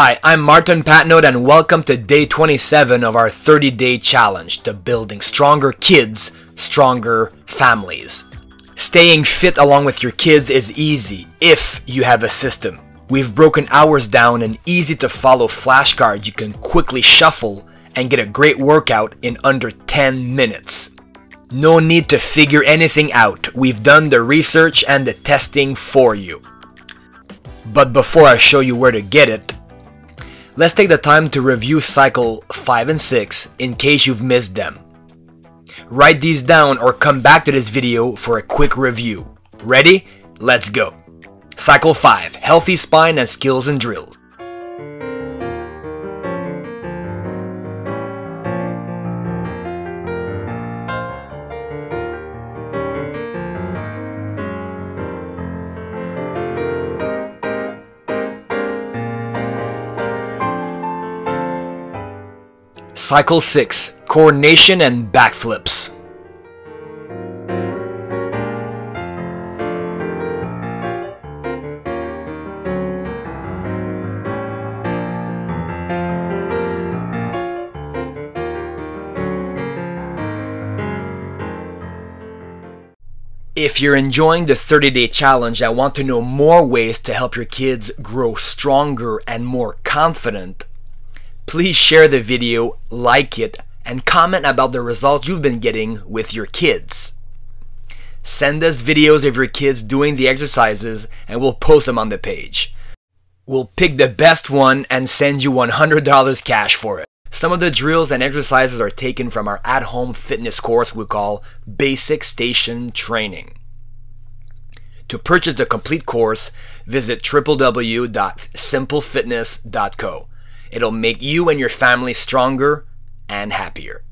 Hi, I'm Martin Patenaude and welcome to day 27 of our 30 day challenge to building stronger kids, stronger families. Staying fit along with your kids is easy if you have a system. We've broken hours down in easy to follow flashcards you can quickly shuffle and get a great workout in under 10 minutes. No need to figure anything out. We've done the research and the testing for you. But before I show you where to get it, let's take the time to review cycle 5 and 6 in case you've missed them. Write these down or come back to this video for a quick review. Ready? Let's go. Cycle 5 Healthy Spine and Skills and Drills. Cycle 6 Coordination and Backflips. If you're enjoying the 30 day challenge and want to know more ways to help your kids grow stronger and more confident, please share the video, like it, and comment about the results you've been getting with your kids. Send us videos of your kids doing the exercises and we'll post them on the page. We'll pick the best one and send you $100 cash for it. Some of the drills and exercises are taken from our at home fitness course we call Basic Station Training. To purchase the complete course, visit www.simplefitness.co. It'll make you and your family stronger and happier.